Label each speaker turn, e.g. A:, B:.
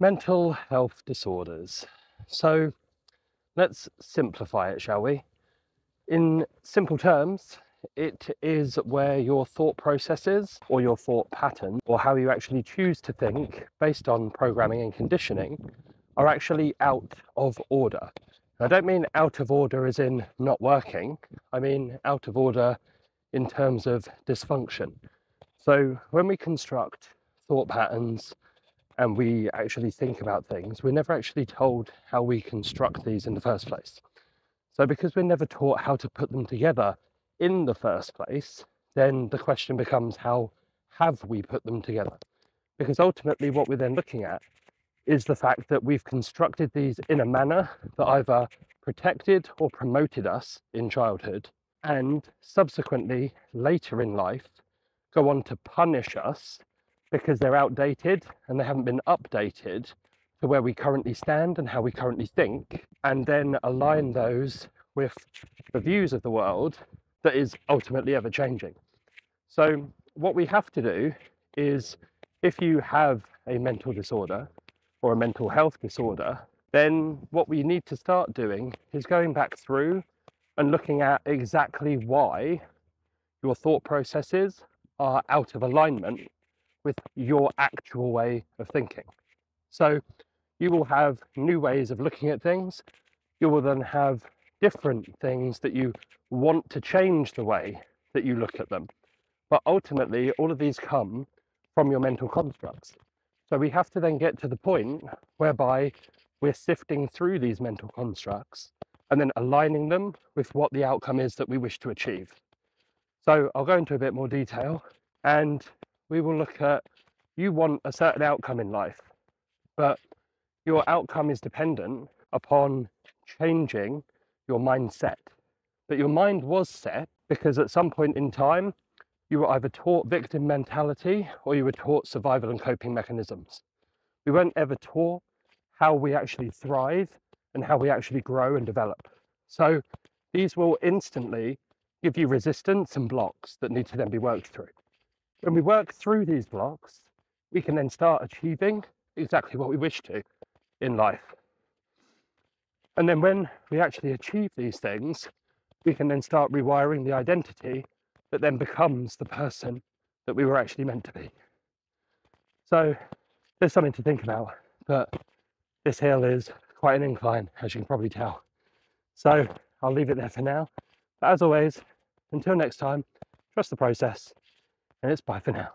A: Mental health disorders. So let's simplify it, shall we? In simple terms, it is where your thought processes or your thought pattern or how you actually choose to think based on programming and conditioning are actually out of order. I don't mean out of order as in not working, I mean out of order in terms of dysfunction. So when we construct thought patterns, and we actually think about things, we're never actually told how we construct these in the first place. So, because we're never taught how to put them together in the first place, then the question becomes how have we put them together? Because ultimately, what we're then looking at is the fact that we've constructed these in a manner that either protected or promoted us in childhood, and subsequently later in life go on to punish us because they're outdated and they haven't been updated to where we currently stand and how we currently think, and then align those with the views of the world that is ultimately ever changing. So, what we have to do is if you have a mental disorder or a mental health disorder, then what we need to start doing is going back through and looking at exactly why your thought processes are out of alignment with your actual way of thinking. So you will have new ways of looking at things. You will then have different things that you want to change the way that you look at them. But ultimately, all of these come from your mental constructs. So we have to then get to the point whereby we're sifting through these mental constructs and then aligning them with what the outcome is that we wish to achieve. So I'll go into a bit more detail and we will look at you want a certain outcome in life, but your outcome is dependent upon changing your mindset. But your mind was set because at some point in time, you were either taught victim mentality or you were taught survival and coping mechanisms. We weren't ever taught how we actually thrive and how we actually grow and develop. So these will instantly give you resistance and blocks that need to then be worked through. When we work through these blocks, we can then start achieving exactly what we wish to in life. And then when we actually achieve these things, we can then start rewiring the identity that then becomes the person that we were actually meant to be. So there's something to think about, but this hill is quite an incline, as you can probably tell. So I'll leave it there for now. But as always, until next time, trust the process and it's bye for now.